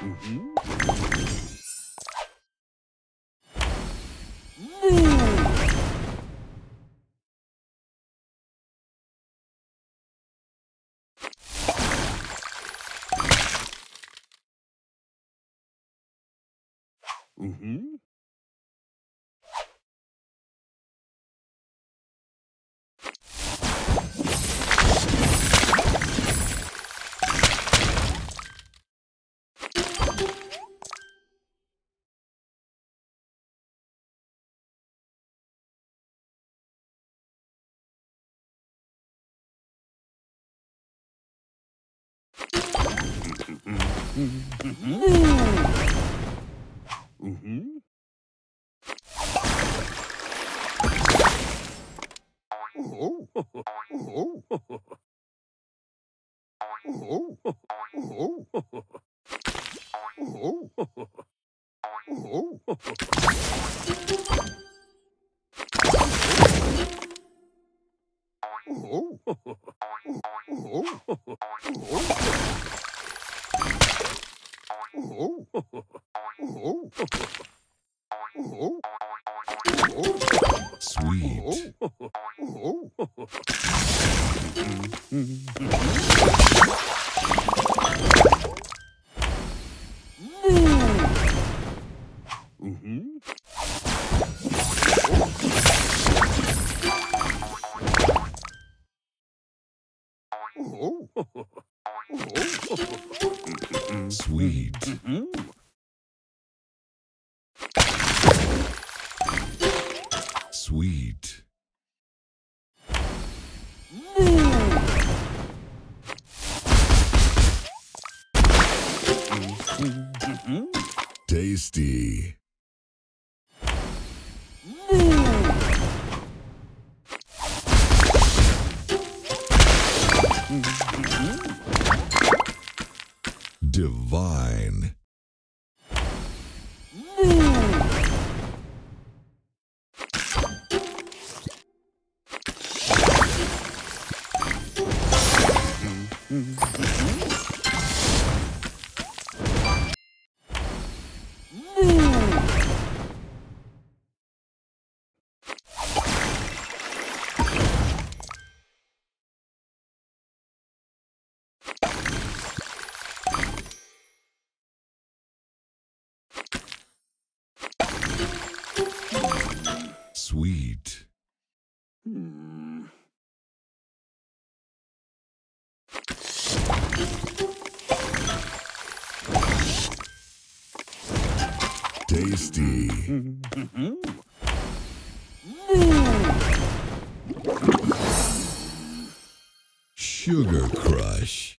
Mm-hmm. Oh. Sweet. Sweet. Mm -hmm. Sweet. Mm -hmm. Tasty. divine. Mm-hmm. Sweet. Tasty. Sugar Crush.